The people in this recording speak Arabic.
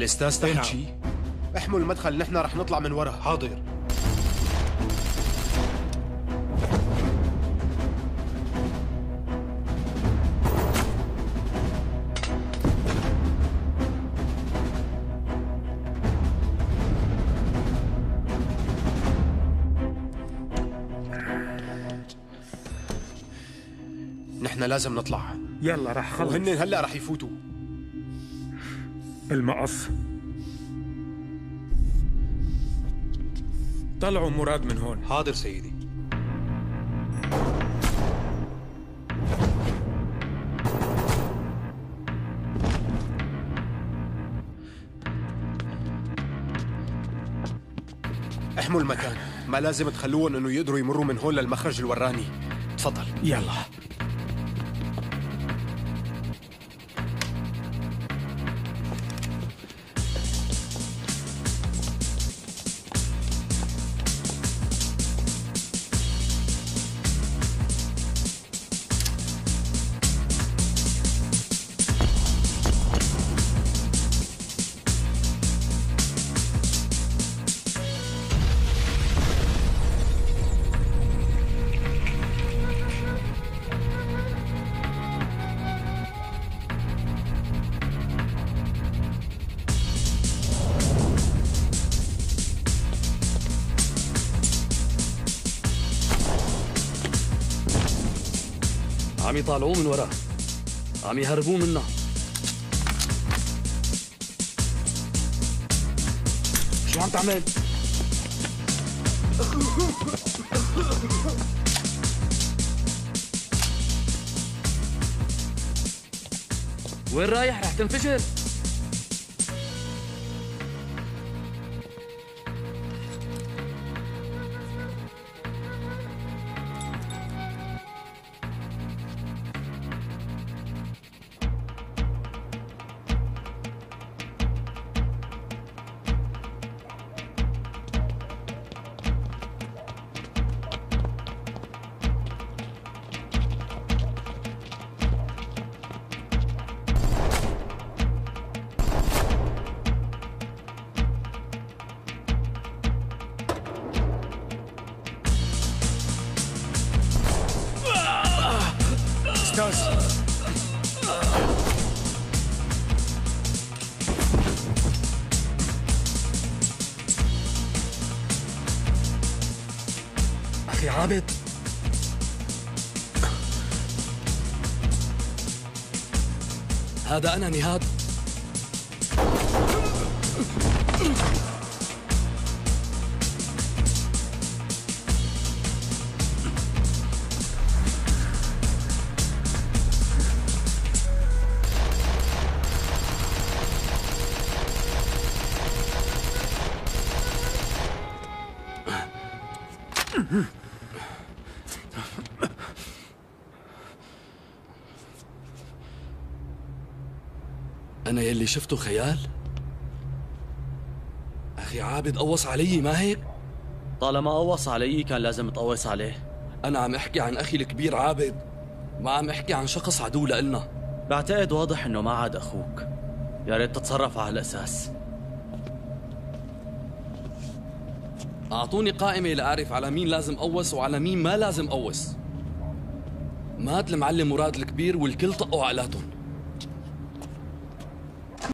الاستاذ تحت احموا المدخل نحن رح نطلع من ورا. حاضر. نحن لازم نطلع. يلا رح خلص. وهن هلأ رح يفوتوا. المقص. طلعوا مراد من هون. حاضر سيدي. احموا المكان. ما لازم تخلوهم إنه يقدروا يمروا من هون للمخرج الوراني. تفضل. يلا. عم يطالعوه من وراه عم يهربوه منا شو عم تعمل؟ وين رايح؟ رح تنفجر أستاذ أخي عابد هذا أنا نهاد. أنا يلي شفته خيال؟ أخي عابد قوص علي ما هيك؟ طالما قوص علي كان لازم تقوص عليه. أنا عم أحكي عن أخي الكبير عابد ما عم أحكي عن شخص عدو لإلنا. بعتقد واضح إنه ما عاد أخوك. يا ريت تتصرف على هالاساس أعطوني قائمة لأعرف على مين لازم أوس وعلى مين ما لازم أوس. مات المعلم مراد الكبير والكل طقوا عقلاتهم